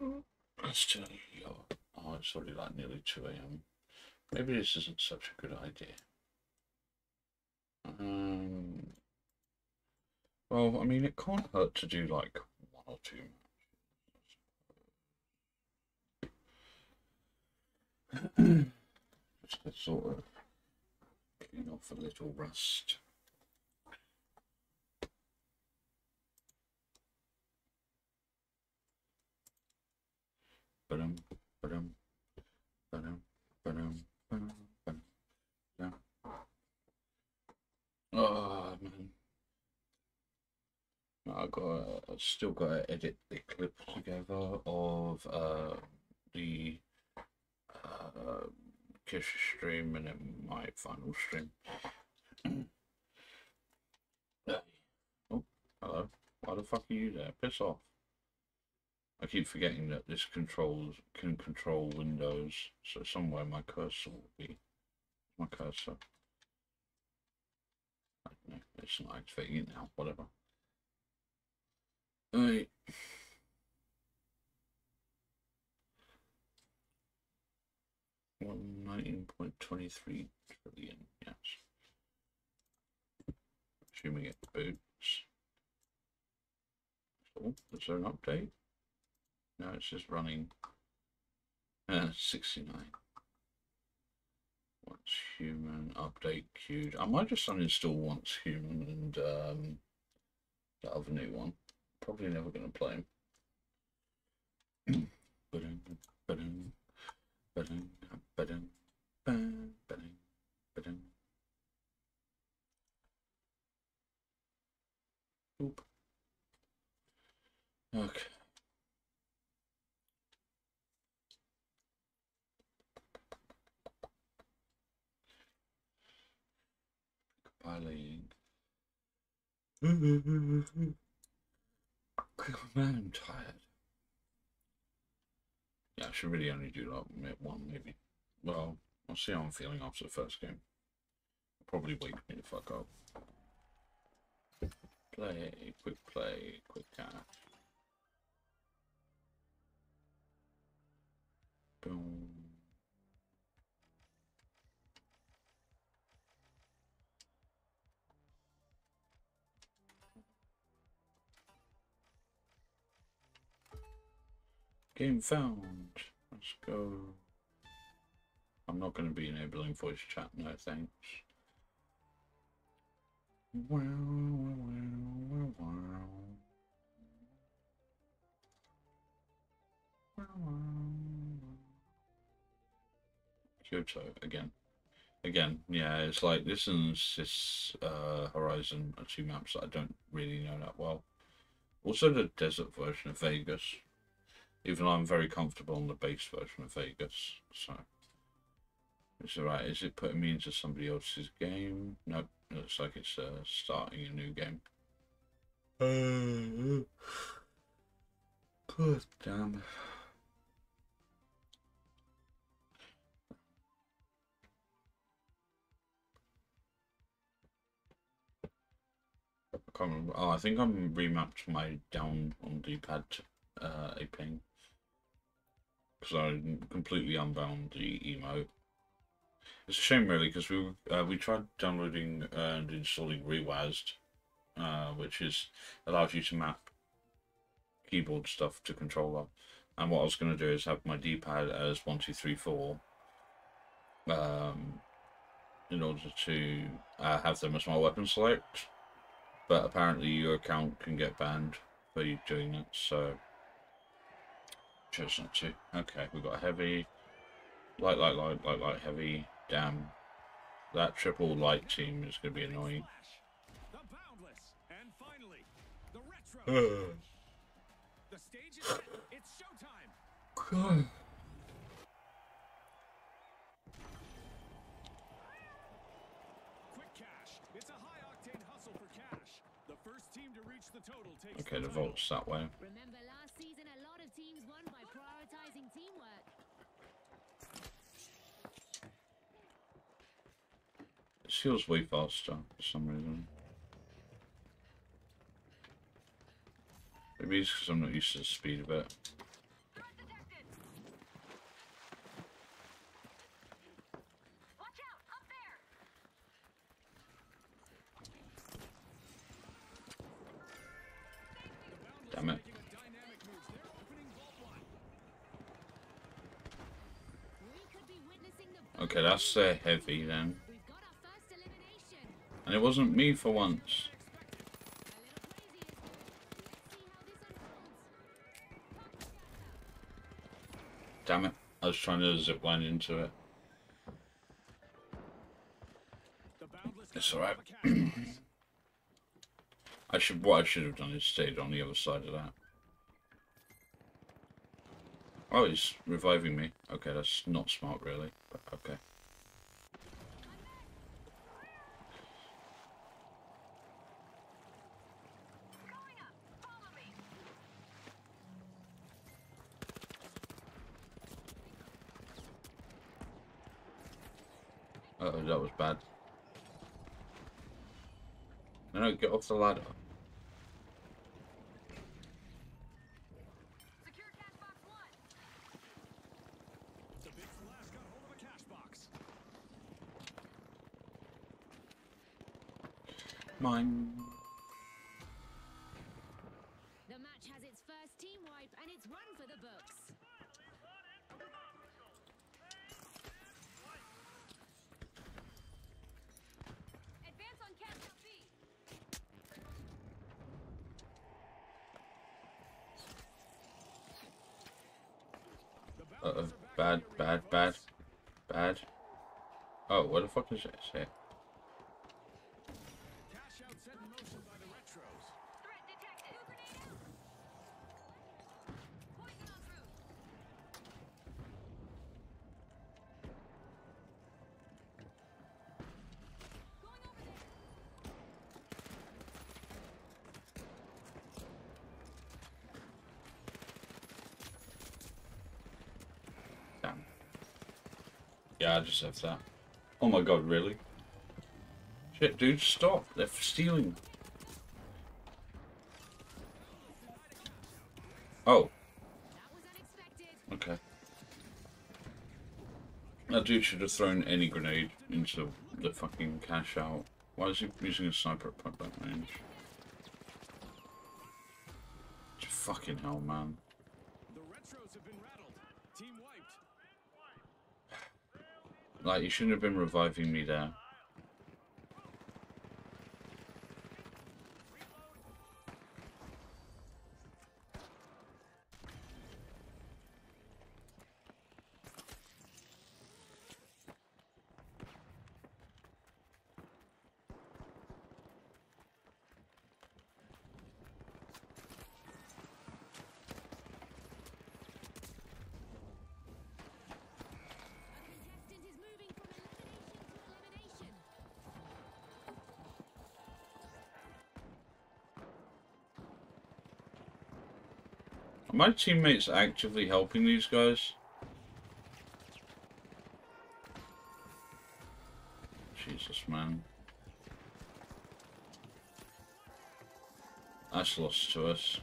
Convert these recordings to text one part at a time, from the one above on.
That's still Oh, it's already like nearly 2 a.m. Maybe this isn't such a good idea. Um, well, I mean, it can't hurt to do like one or two Just to sort of clean off a little rust. Ba-dum, ba-dum, ba-dum. Yeah. Oh man. I got I still got to edit the clip together of uh, the uh, Kiss stream and then my final stream. oh, hello. Why the fuck are you there? Piss off. I keep forgetting that this controls can control windows, so somewhere my cursor will be. My cursor. It's not activating it now, whatever. Right. One nineteen point twenty three trillion, yes. Assuming it boots. Oh, is there an update? No, it's just running uh, 69. Once human update queued. I might just uninstall once human and um, that other new one. Probably never going to play him. Okay. Quick, man, I'm tired. Yeah, I should really only do like one, maybe. Well, I'll see how I'm feeling after the first game. Probably wake me the fuck up. Play, quick play, quick cash. Boom. Game found. Let's go. I'm not going to be enabling voice chat, no thanks. Wow, wow, wow, wow. Kyoto again. Again, yeah, it's like this and this uh, Horizon are two maps that I don't really know that well. Also the desert version of Vegas. Even though I'm very comfortable on the base version of Vegas, so it's alright. Is it putting me into somebody else's game? Nope. Looks like it's uh, starting a new game. Uh, God damn. I. Oh, I think I'm remapped my down on D-pad uh, a ping because I completely unbound the emote. It's a shame, really, because we uh, we tried downloading and installing reWASD, uh, which is allows you to map keyboard stuff to controller. And what I was going to do is have my D-pad as one, two, three, four, um, in order to uh, have them as my weapon select. But apparently, your account can get banned for you doing that. So Chose not to. Okay, we've got heavy, light, light, light, light, light, heavy. Damn. That triple light team is going to be annoying. The stage is set. It's showtime. God. Okay, the vault's that way. Teams won by prioritizing teamwork. It feels way faster for some reason. Maybe it's because I'm not used to the speed of it. Damn it. Okay, that's uh, heavy then. And it wasn't me for once. Damn it. I was trying to zip line into it. It's alright. I should what I should have done is stayed on the other side of that. Oh, he's reviving me. Okay, that's not smart really, but okay. Uh oh, that was bad. No, no, get off the ladder. Mine. The match has its first team wipe and it's one for the books. Advance on Castle B. Uh oh, bad, bad, bad, bad. Oh, what the fuck is it say? I just have that. Oh my god, really? Shit, dude, stop. They're stealing. Oh, okay. That dude should have thrown any grenade into the fucking cash out. Why is he using a sniper at point blank range? Fucking hell, man. The retros have been rattled. Team wiped. Like, you shouldn't have been reviving me there. My teammates actively helping these guys? Jesus, man. That's lost to us.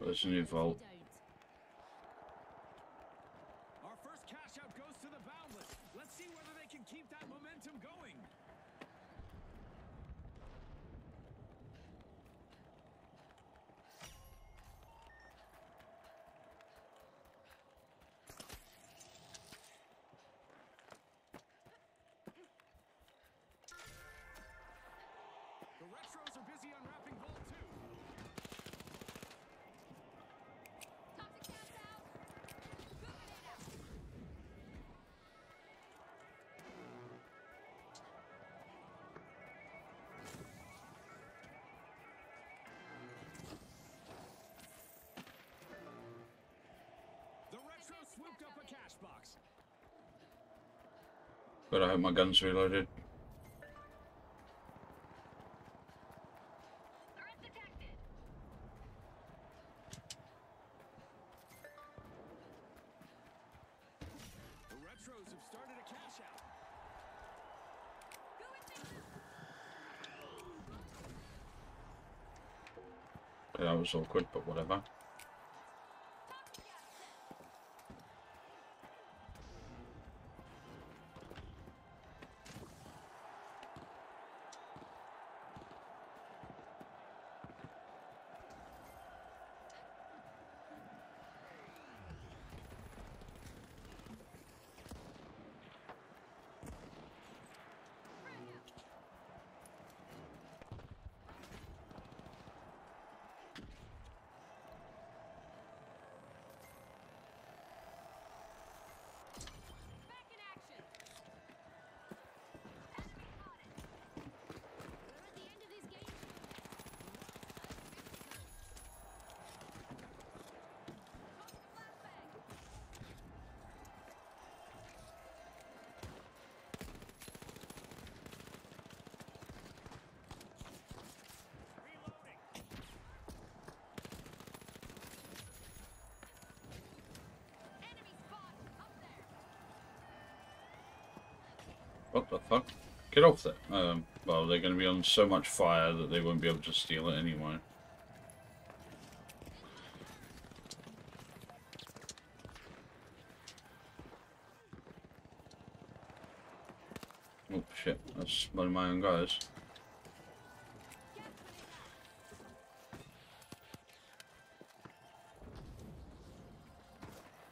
There's a new vault. But I hope my gun's reloaded. Have that was awkward, but whatever. What the fuck? Get off there. Um, well, they're going to be on so much fire that they won't be able to steal it anyway. Oh shit, that's one of my own guys.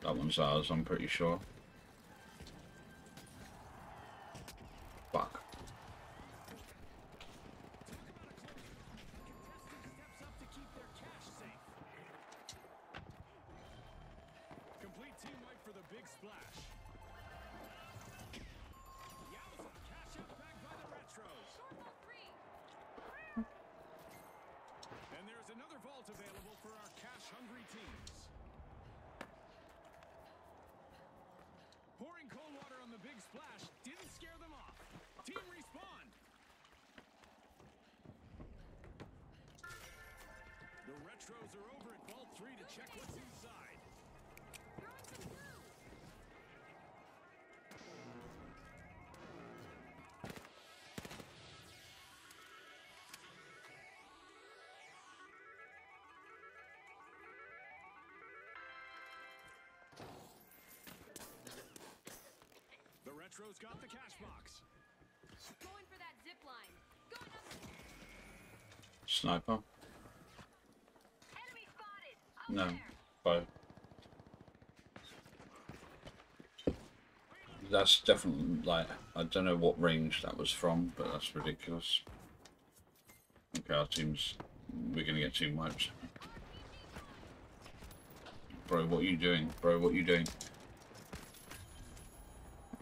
That one's ours, I'm pretty sure. Check what's inside. The Retros got the cash box. Going for that zip line. Going up. Sniper? No. Bow. That's definitely like I don't know what range that was from, but that's ridiculous. Okay, our team's we're gonna get team wiped. Bro, what are you doing? Bro, what are you doing?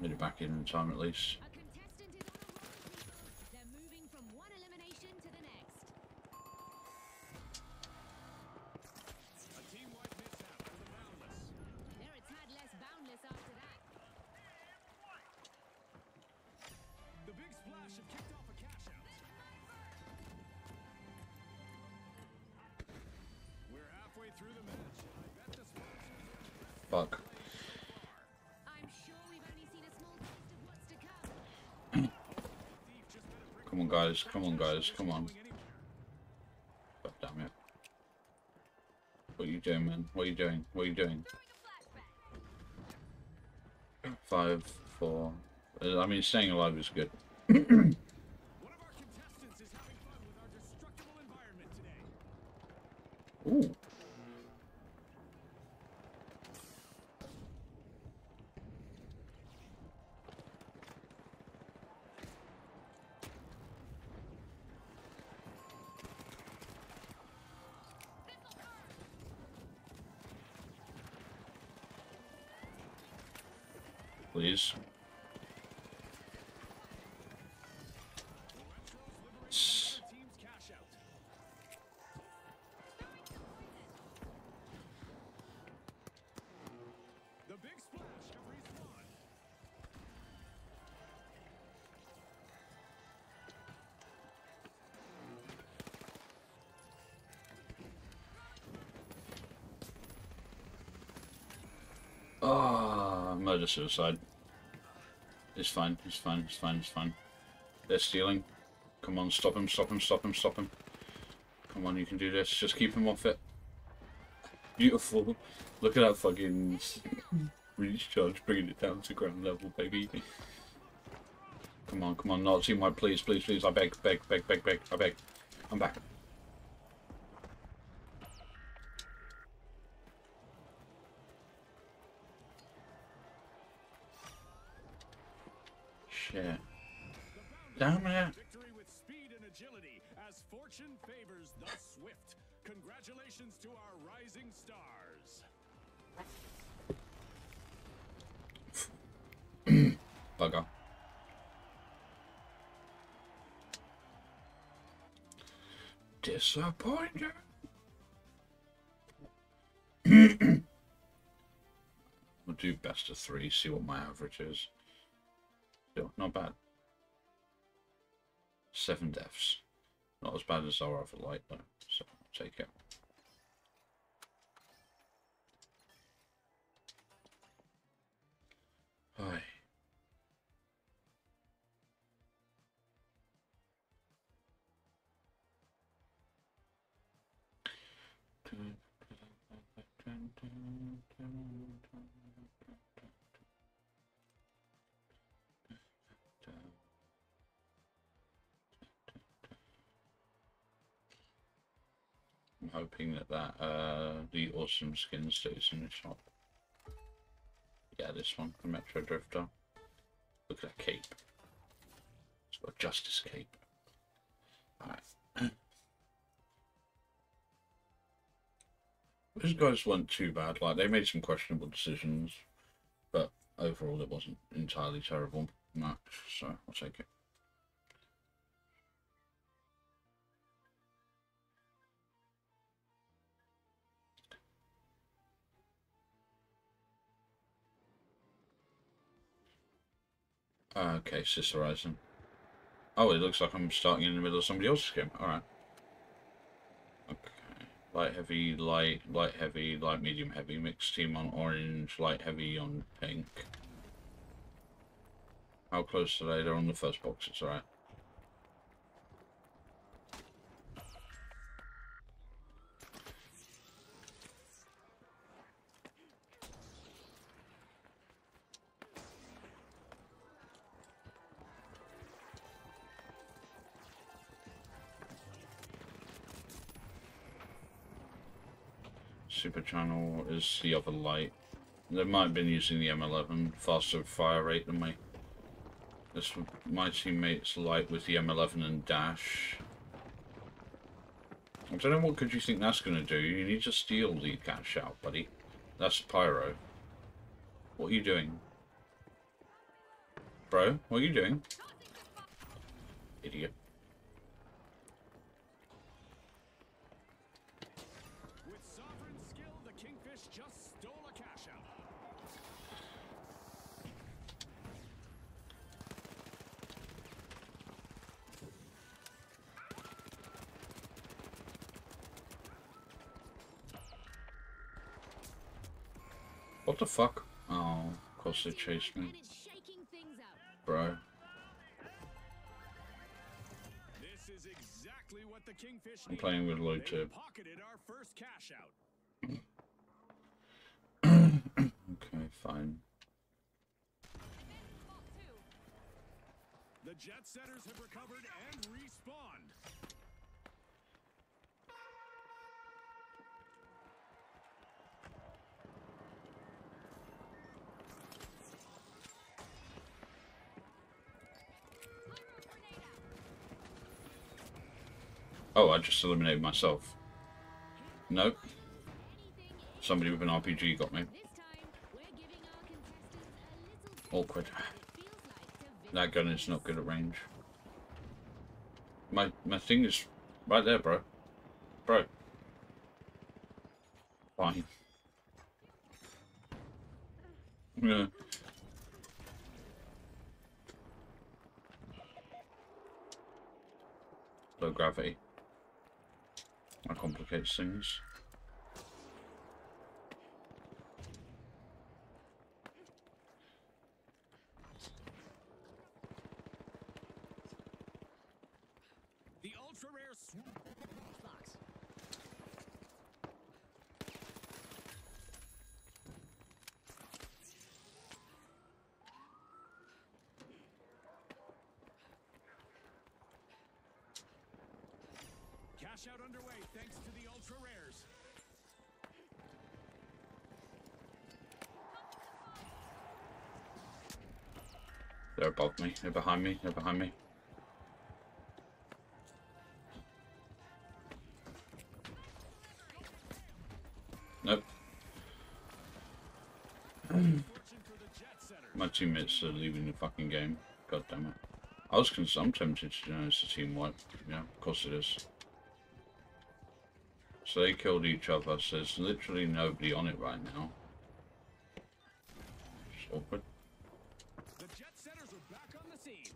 Get it back in in time at least. To come. Thief just met a brick Come on guys, come on guys, come on. God damn it. What are you doing, man? What are you doing? What are you doing? Throwing a flashbang. Five, four. I mean, staying alive is good. murder suicide. It's fine, it's fine, it's fine, it's fine. They're stealing. Come on, stop him, stop him, stop him, stop him. Come on, you can do this. Just keep him off it. Beautiful. Look at that fucking breach charge, bringing it down to ground level, baby. Come on, come on, not team please, please, please. I beg, beg, beg, beg, beg. I beg. I'm back. Bugger. Disappointed. we'll do best of three, see what my average is. Still, not bad. Seven deaths. Not as bad as our other light, though, so I'll take it. Hi. I'm hoping that that uh, the awesome skin stays in the shop. Yeah, this one, the Metro Drifter. Look at that cape. It's got justice cape. Alright. These guys weren't too bad. Like they made some questionable decisions, but overall it wasn't entirely terrible match. So I'll take it. Okay, Sister Horizon. Oh, it looks like I'm starting in the middle of somebody else's game. Alright. Okay. Light, heavy, light, light, heavy, light, medium, heavy. Mixed team on orange, light, heavy on pink. How close are they? They're on the first box, it's alright. Channel is the other light. They might have been using the M11, faster fire rate than me. This my teammate's light with the M11 and dash. I don't know what could you think that's gonna do. You need to steal the cash out, buddy. That's pyro. What are you doing? Bro, what are you doing? Idiot. What the fuck? Oh, of course they chased me. And it's shaking things up. Bro. This is exactly what the Kingfish I'm playing with Lloyd They too. pocketed our first cash out. Okay, fine. The Jet Setters have recovered and respawned. Oh, I just eliminated myself. Nope. Somebody with an RPG got me. Awkward. That gun is not good at range. My my thing is right there, bro. Bro. Fine. Yeah. Low gravity. That complicates things. The ultra rare box. Cash out underway thanks to the ultra rares. They're above me. They're behind me. They're behind me. Nope. My teammates are leaving the fucking game. God damn it. I was cons- I'm tempted to know it's a team wipe. Yeah, of course it is. So they killed each other, so there's literally nobody on it right now. It's awkward. The Jet Setters are back on the scene.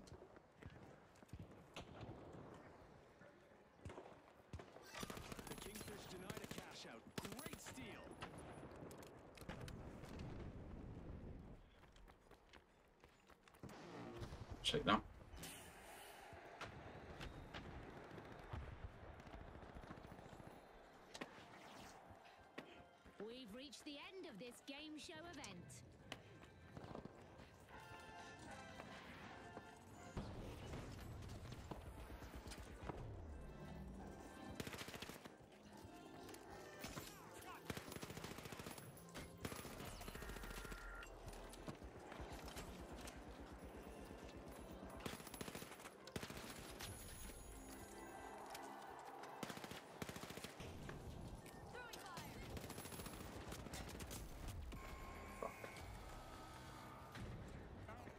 The Kingfish denied a cash out. Great steal. Take that. We've reached the end of this game show event.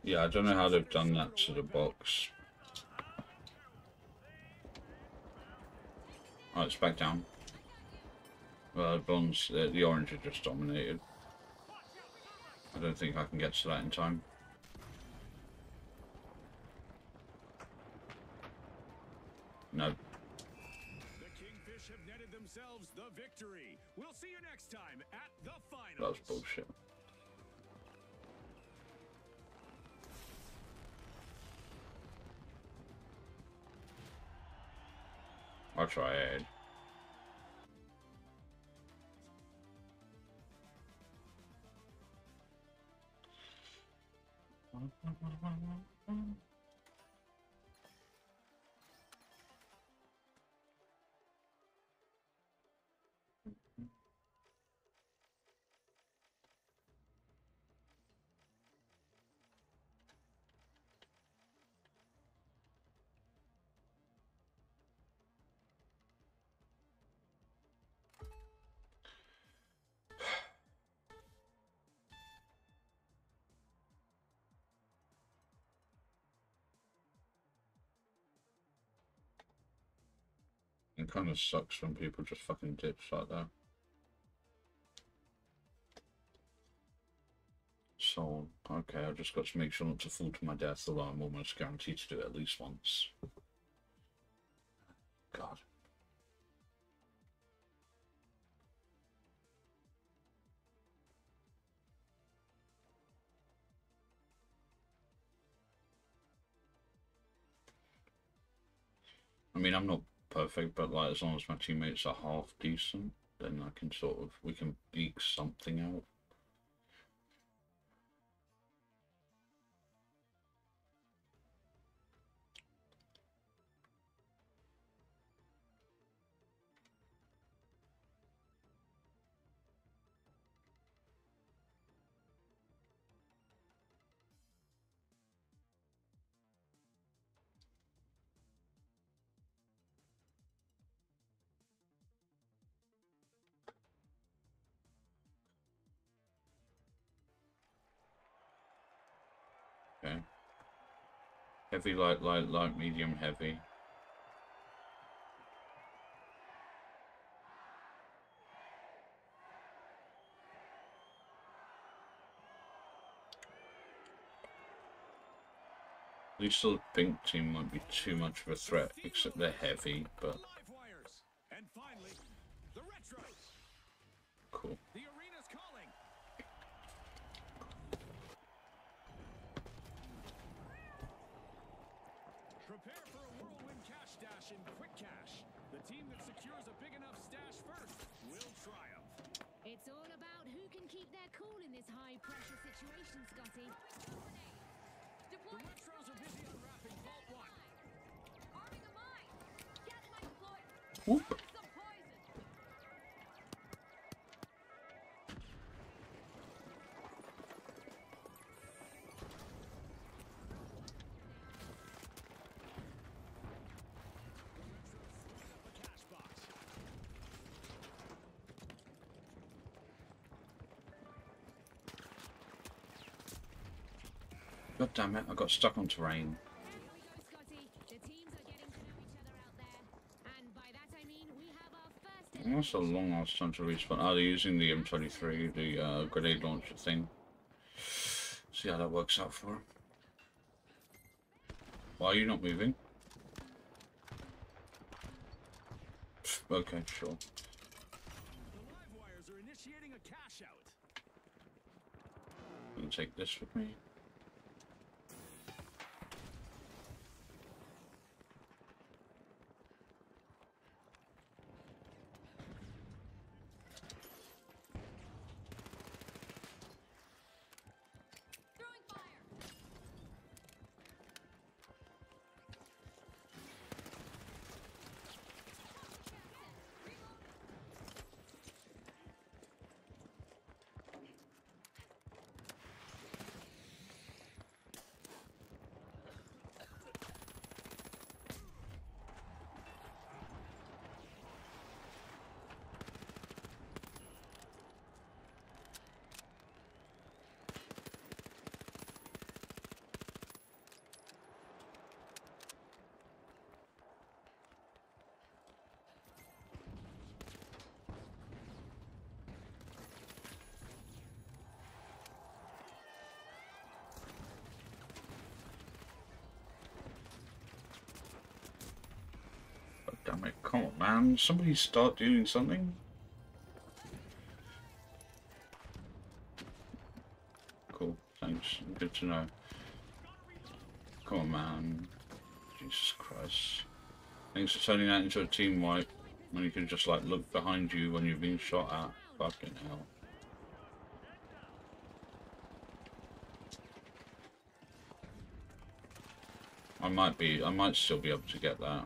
Yeah, I don't know how they've done that to the box. Oh, it's back down. Well, the bronze, uh, the orange are just dominated. I don't think I can get to that in time. No. The Kingfish have netted I'll try it. It kind of sucks when people just fucking dips like that. So, okay, I've just got to make sure not to fall to my death, although I'm almost guaranteed to do it at least once. God. I mean, I'm not perfect, but like as long as my teammates are half decent, then I can sort of we can eke something out. Heavy, light, light, light, medium, heavy. At least the pink team won't be too much of a threat, except they're heavy, but damn it, I got stuck on terrain. Here we go, Scotty. The teams are getting to know each other out there. And by that I mean we have our first That's a long ass time to respawn. Oh, they're using the M23, the uh, grenade launcher thing. See how that works out for 'em. Why are you not moving? Okay, sure. The live wires are initiating a cash out. You can take this with me. Like, come on, man. Somebody start doing something. Cool. Thanks. Good to know. Come on, man. Jesus Christ. Thanks for turning that into a team wipe when you can just like look behind you when you're being shot at. Fucking hell. I might be, I might still be able to get that.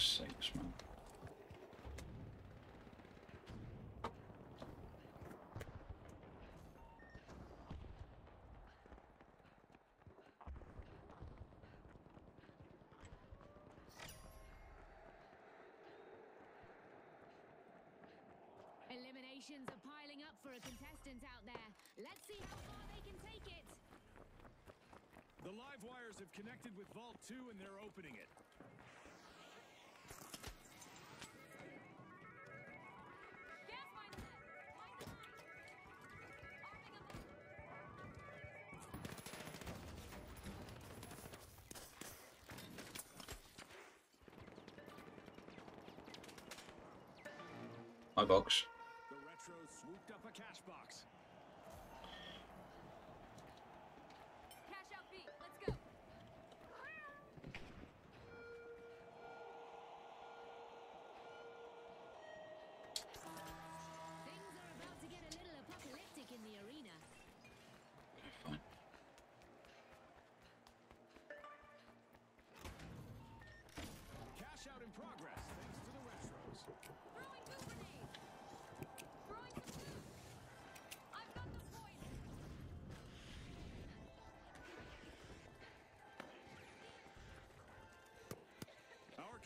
Fuck's sakes, man. Eliminations are piling up for a contestant out there. Let's see how far they can take it. The live wires have connected with Vault 2 and they're opening it. Box.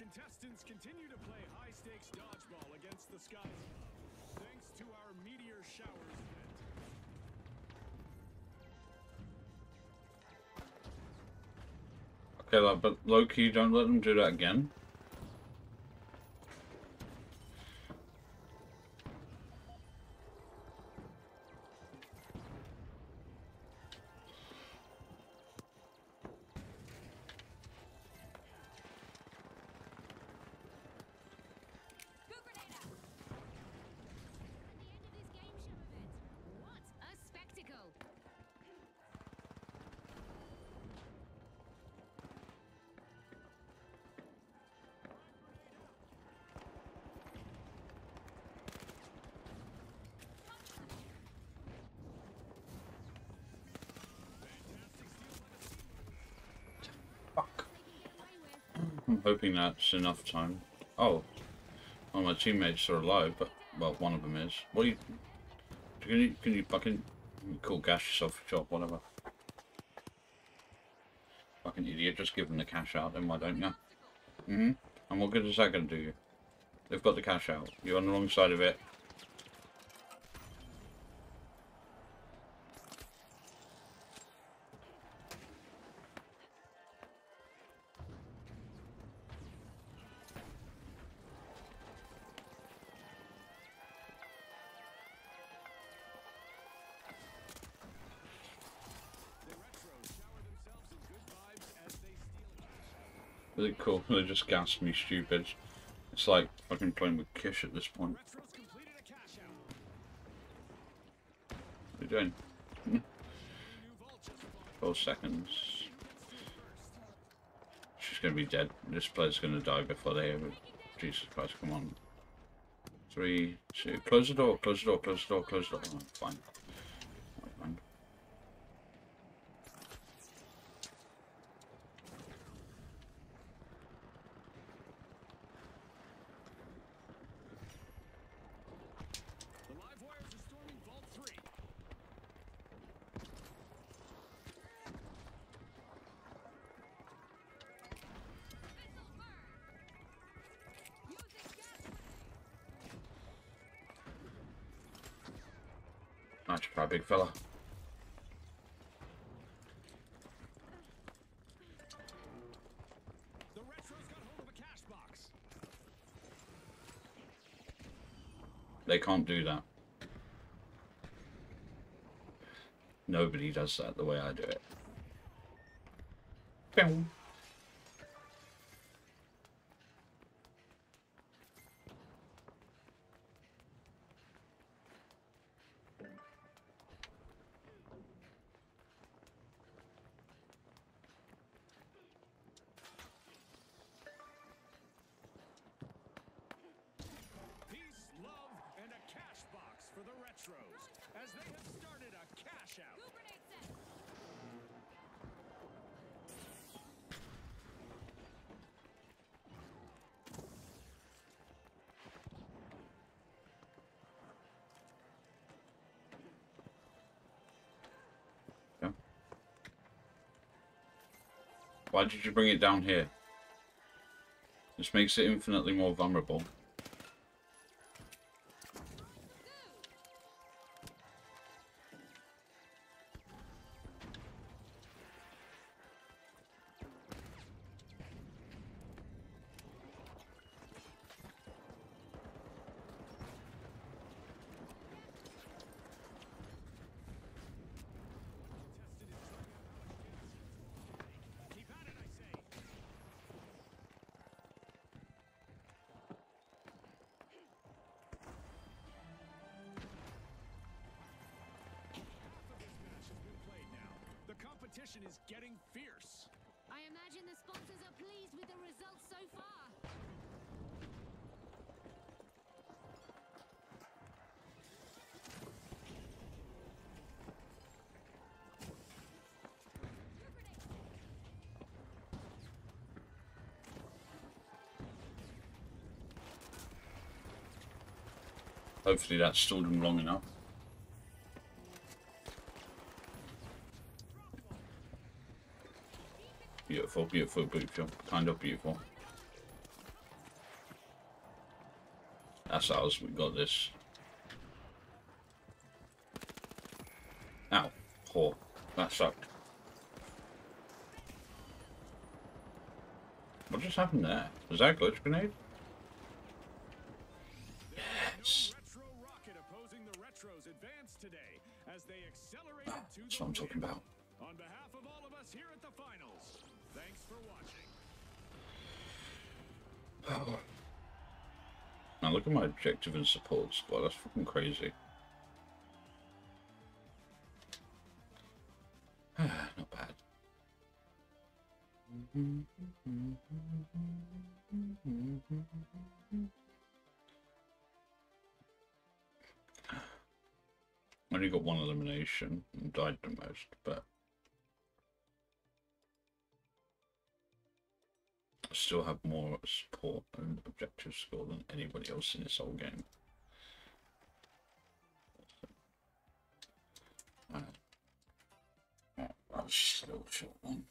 Contestants continue to play high-stakes dodgeball against the skies thanks to our meteor showers event. Okay, but low key, don't let them do that again. I'm hoping that's enough time. Oh. Well, my teammates are alive, but, well, one of them is. What you... Can you, can you fucking... Cool, gas yourself, chop, whatever. Fucking idiot, just give them the cash out, then why don't you? Mm-hmm. And what good is that going to do you? They've got the cash out. You're on the wrong side of it. Just gassed me stupid. It's like i fucking playing with Kish at this point. What are you doing? Spawned. 12 seconds. She's gonna be dead. This player's gonna die before they ever. Jesus Christ, come on. Three, two. Close the door, close the door, close the door, close the door. Fine. big fella. They can't do that. Nobody does that the way I do it. Boom. Why did you bring it down here? This makes it infinitely more vulnerable. Competition is getting fierce. I imagine the sponsors are pleased with the results so far. Hopefully that stalled them long enough. Beautiful, beautiful. Kind of beautiful. That's ours. We got this. Ow. Whore. That sucked. What just happened there? Was that a glitch grenade? Yes. To That's what I'm talking about. On behalf of all of us here at the finals, thanks for watching. Now look at my objective and support squad. That's fucking crazy. Not bad. Only got one elimination and died the most, but still have more support and objective score than anybody else in this whole game. Alright. Alright, I'll just a short one.